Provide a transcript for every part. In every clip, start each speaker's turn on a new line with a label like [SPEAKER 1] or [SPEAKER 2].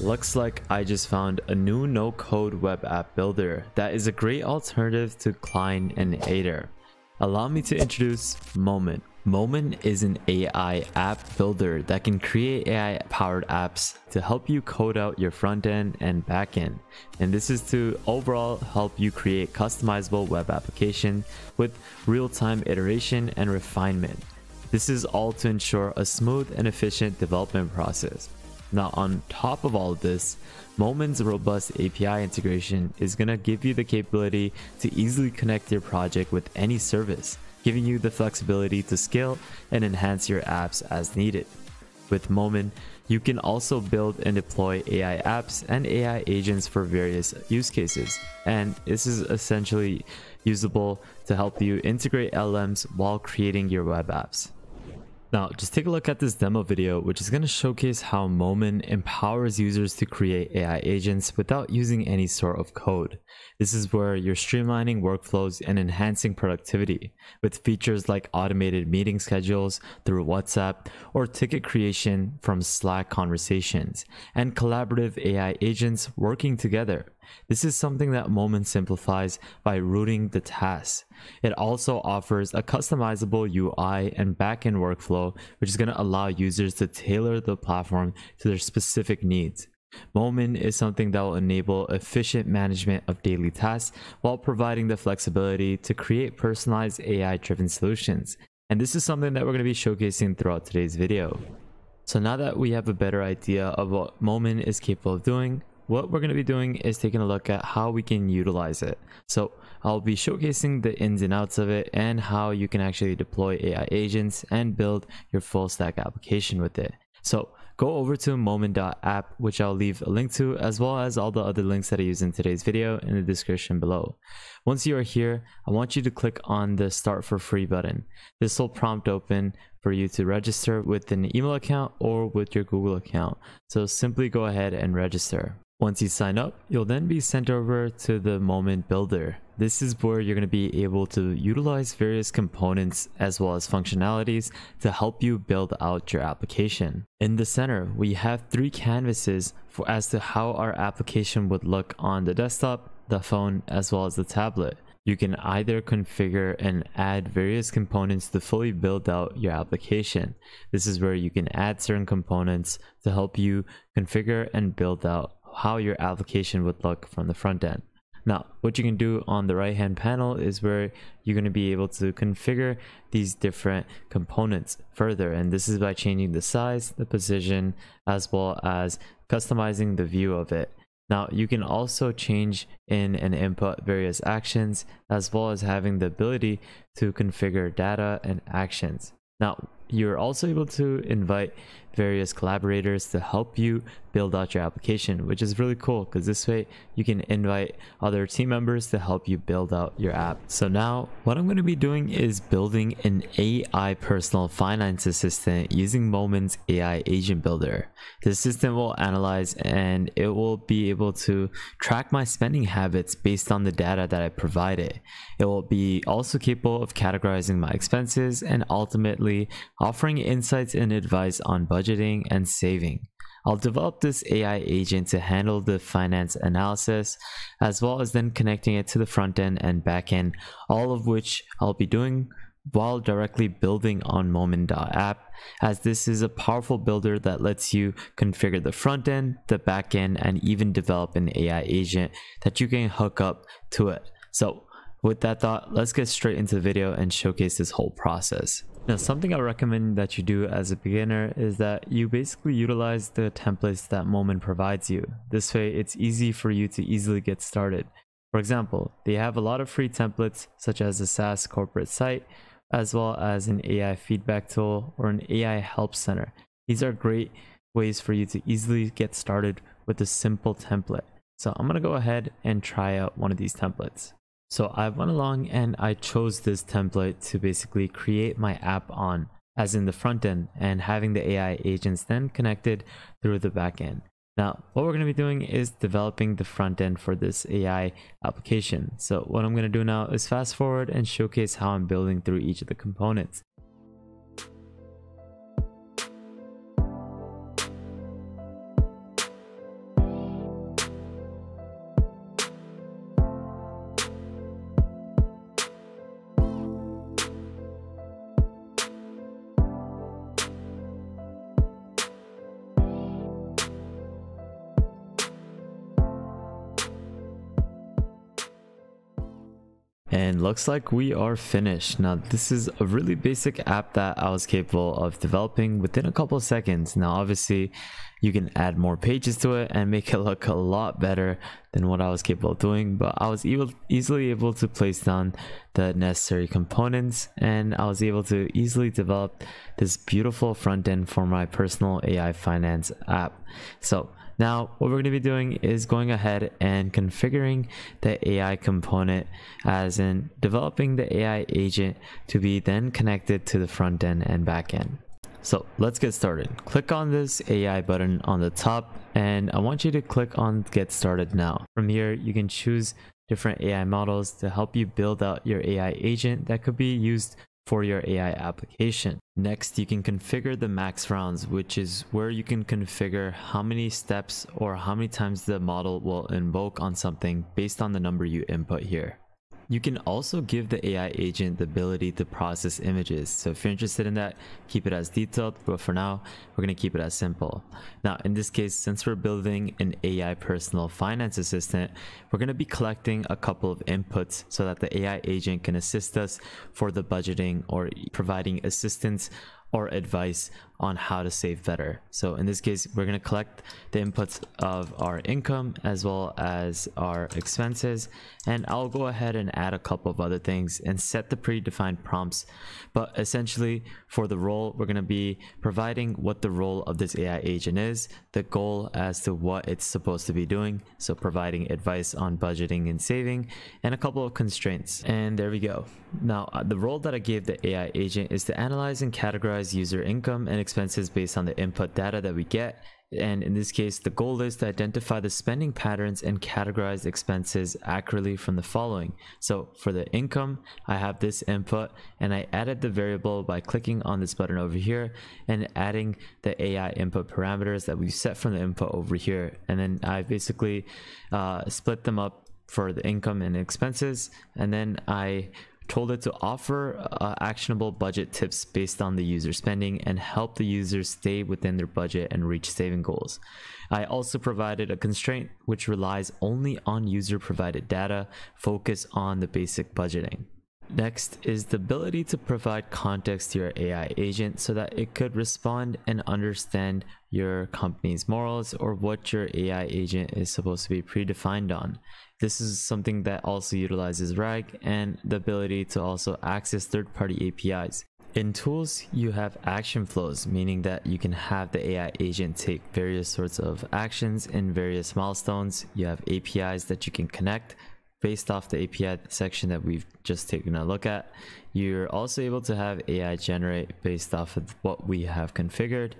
[SPEAKER 1] Looks like I just found a new no-code web app builder that is a great alternative to Cline and Aider. Allow me to introduce Momen. Momen is an AI app builder that can create AI powered apps to help you code out your front end and back end. And this is to overall help you create customizable web application with real-time iteration and refinement. This is all to ensure a smooth and efficient development process. Now on top of all of this, Momen's robust API integration is going to give you the capability to easily connect your project with any service giving you the flexibility to scale and enhance your apps as needed. With Momen, you can also build and deploy AI apps and AI agents for various use cases, and this is essentially usable to help you integrate LMs while creating your web apps. Now, just take a look at this demo video, which is going to showcase how Momen empowers users to create AI agents without using any sort of code. This is where you're streamlining workflows and enhancing productivity with features like automated meeting schedules through WhatsApp or ticket creation from Slack conversations and collaborative AI agents working together. This is something that Momen simplifies by routing the tasks. It also offers a customizable UI and backend workflow, which is going to allow users to tailor the platform to their specific needs. Momen is something that will enable efficient management of daily tasks while providing the flexibility to create personalized AI driven solutions. And this is something that we're going to be showcasing throughout today's video. So now that we have a better idea of what Momen is capable of doing, what we're going to be doing is taking a look at how we can utilize it. So I'll be showcasing the ins and outs of it and how you can actually deploy AI agents and build your full stack application with it. So go over to momen.app, which I'll leave a link to, as well as all the other links that I use in today's video in the description below. Once you are here, I want you to click on the start for free button. This will prompt open for you to register with an email account or with your Google account. So simply go ahead and register. Once you sign up, you'll then be sent over to the Momen Builder. This is where you're going to be able to utilize various components as well as functionalities to help you build out your application. In the center, we have three canvases for as to how our application would look on the desktop, the phone, as well as the tablet. You can either configure and add various components to fully build out your application. This is where you can add certain components to help you configure and build out how your application would look from the front end. Now, what you can do on the right hand panel is where you're going to be able to configure these different components further. And this is by changing the size, the position, as well as customizing the view of it. Now, you can also change in and input various actions, as well as having the ability to configure data and actions. Now, you're also able to invite various collaborators to help you build out your application, which is really cool because this way you can invite other team members to help you build out your app. So now what I'm going to be doing is building an AI personal finance assistant using Momen's AI agent builder. The assistant will analyze and it will be able to track my spending habits based on the data that I provided. It will be also capable of categorizing my expenses and ultimately offering insights and advice on budgeting and saving. I'll develop this AI agent to handle the finance analysis, as well as then connecting it to the front end and back end, all of which I'll be doing while directly building on Momen.app, as this is a powerful builder that lets you configure the front end, the back end, and even develop an AI agent that you can hook up to it. So with that thought, let's get straight into the video and showcase this whole process. Now, something I recommend that you do as a beginner is that you basically utilize the templates that Momen provides you. This way, it's easy for you to easily get started. For example, they have a lot of free templates such as a SaaS corporate site, as well as an AI feedback tool or an AI help center. These are great ways for you to easily get started with a simple template. So I'm going to go ahead and try out one of these templates. So I went along and I chose this template to basically create my app on as in the front end and having the AI agents then connected through the back end. Now, what we're going to be doing is developing the front end for this AI application. So what I'm going to do now is fast forward and showcase how I'm building through each of the components. And looks like we are finished. Now this is a really basic app that I was capable of developing within a couple seconds. Now obviously you can add more pages to it and make it look a lot better than what I was capable of doing but I was able, easily able to place down the necessary components and I was able to easily develop this beautiful front end for my personal AI finance app. So now, what we're going to be doing is going ahead and configuring the AI component as in developing the AI agent to be then connected to the front end and back end. So let's get started. Click on this AI button on the top and I want you to click on get started now. From here, you can choose different AI models to help you build out your AI agent that could be used for your AI application. Next, you can configure the max rounds, which is where you can configure how many steps or how many times the model will invoke on something based on the number you input here. You can also give the AI agent the ability to process images. So if you're interested in that, keep it as detailed, but for now, we're going to keep it as simple. Now, in this case, since we're building an AI personal finance assistant, we're going to be collecting a couple of inputs so that the AI agent can assist us for the budgeting or providing assistance or advice on how to save better. So in this case, we're going to collect the inputs of our income as well as our expenses. And I'll go ahead and add a couple of other things and set the predefined prompts. But essentially for the role, we're going to be providing what the role of this AI agent is, the goal as to what it's supposed to be doing. So providing advice on budgeting and saving and a couple of constraints. And there we go. Now, uh, the role that I gave the AI agent is to analyze and categorize user income and expenses based on the input data that we get. And in this case, the goal is to identify the spending patterns and categorize expenses accurately from the following. So for the income, I have this input and I added the variable by clicking on this button over here and adding the AI input parameters that we set from the input over here. And then I basically uh, split them up for the income and expenses. And then I told it to offer uh, actionable budget tips based on the user spending and help the users stay within their budget and reach saving goals. I also provided a constraint which relies only on user provided data, focus on the basic budgeting. Next is the ability to provide context to your AI agent so that it could respond and understand your company's morals or what your AI agent is supposed to be predefined on. This is something that also utilizes RAG and the ability to also access third-party APIs. In tools, you have action flows, meaning that you can have the AI agent take various sorts of actions in various milestones. You have APIs that you can connect based off the API section that we've just taken a look at. You're also able to have AI generate based off of what we have configured.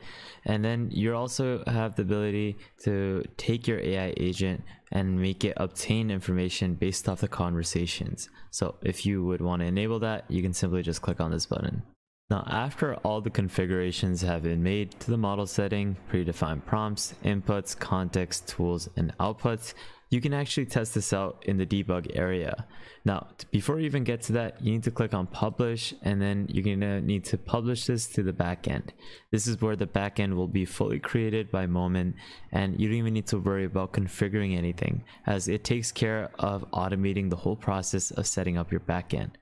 [SPEAKER 1] And then you also have the ability to take your AI agent and make it obtain information based off the conversations. So if you would want to enable that, you can simply just click on this button. Now, after all the configurations have been made to the model setting, predefined prompts, inputs, context, tools, and outputs, you can actually test this out in the debug area. Now, before you even get to that, you need to click on publish and then you're gonna need to publish this to the backend. This is where the backend will be fully created by Momen and you don't even need to worry about configuring anything as it takes care of automating the whole process of setting up your backend.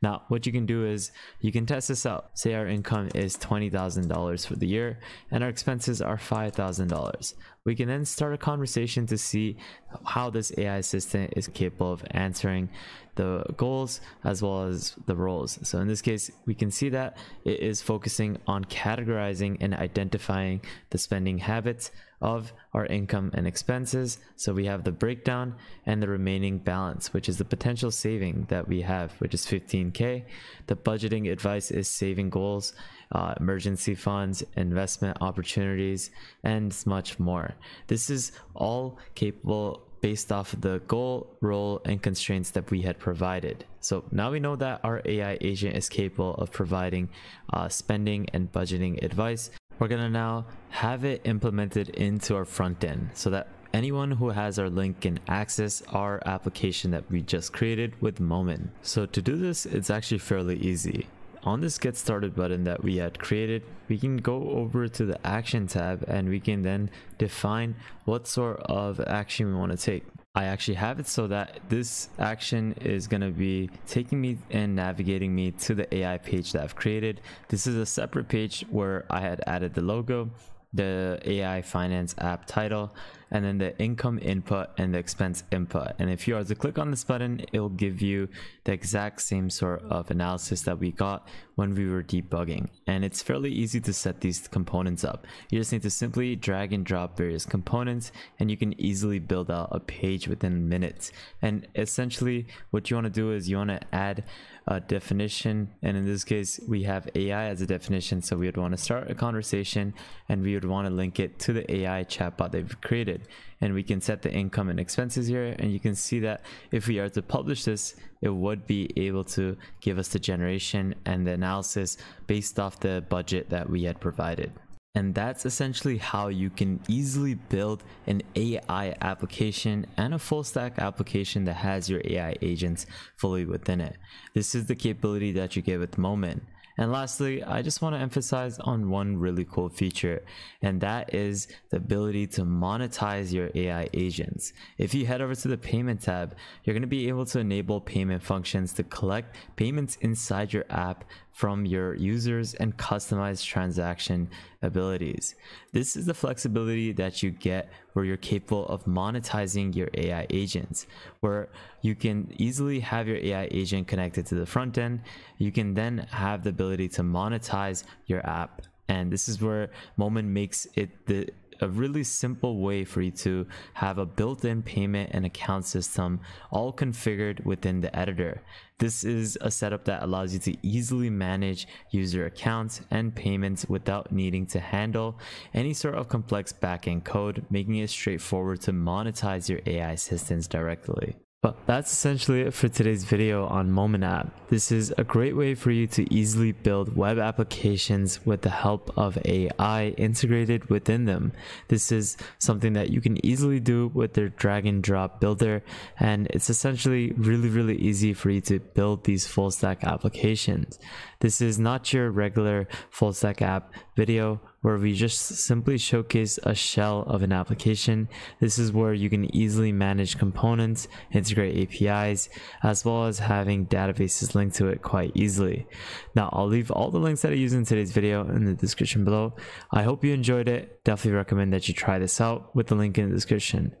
[SPEAKER 1] Now, what you can do is you can test this out. Say our income is $20,000 for the year and our expenses are $5,000. We can then start a conversation to see how this AI assistant is capable of answering the goals as well as the roles. So in this case, we can see that it is focusing on categorizing and identifying the spending habits of our income and expenses. So we have the breakdown and the remaining balance, which is the potential saving that we have, which is 15K. The budgeting advice is saving goals, uh, emergency funds, investment opportunities, and much more. This is all capable based off the goal, role, and constraints that we had provided. So now we know that our AI agent is capable of providing uh, spending and budgeting advice we're gonna now have it implemented into our front end so that anyone who has our link can access our application that we just created with Momen. So to do this, it's actually fairly easy. On this get started button that we had created, we can go over to the action tab and we can then define what sort of action we want to take. I actually have it so that this action is going to be taking me and navigating me to the AI page that I've created. This is a separate page where I had added the logo the AI finance app title, and then the income input and the expense input. And if you are to click on this button, it will give you the exact same sort of analysis that we got when we were debugging. And it's fairly easy to set these components up. You just need to simply drag and drop various components and you can easily build out a page within minutes. And essentially what you want to do is you want to add a definition and in this case we have AI as a definition. So we would want to start a conversation and we would want to link it to the AI chatbot that we've created. And we can set the income and expenses here and you can see that if we are to publish this it would be able to give us the generation and the analysis based off the budget that we had provided and that's essentially how you can easily build an AI application and a full stack application that has your AI agents fully within it. This is the capability that you get with the Momen. And lastly, I just want to emphasize on one really cool feature, and that is the ability to monetize your AI agents. If you head over to the payment tab, you're going to be able to enable payment functions to collect payments inside your app from your users and customize transaction abilities. This is the flexibility that you get where you're capable of monetizing your AI agents, where you can easily have your AI agent connected to the front end. You can then have the ability to monetize your app. And this is where Momen makes it the a really simple way for you to have a built-in payment and account system all configured within the editor. This is a setup that allows you to easily manage user accounts and payments without needing to handle any sort of complex backend code, making it straightforward to monetize your AI assistants directly. But that's essentially it for today's video on Momen App. This is a great way for you to easily build web applications with the help of AI integrated within them. This is something that you can easily do with their drag and drop builder and it's essentially really really easy for you to build these full stack applications. This is not your regular full stack app video where we just simply showcase a shell of an application. This is where you can easily manage components, integrate APIs, as well as having databases linked to it quite easily. Now, I'll leave all the links that I use in today's video in the description below. I hope you enjoyed it. Definitely recommend that you try this out with the link in the description.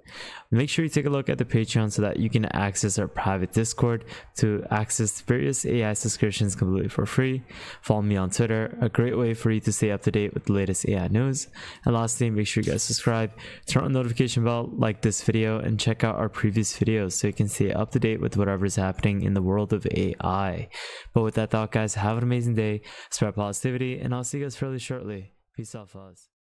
[SPEAKER 1] Make sure you take a look at the Patreon so that you can access our private Discord to access various AI subscriptions completely for free. Follow me on Twitter, a great way for you to stay up to date with the latest AI news. And lastly, make sure you guys subscribe, turn on notification bell, like this video, and check out our previous videos so you can stay up to date with whatever is happening in the world of AI. But with that thought, guys, have an amazing day, spread positivity, and I'll see you guys fairly shortly. Peace out, fellas.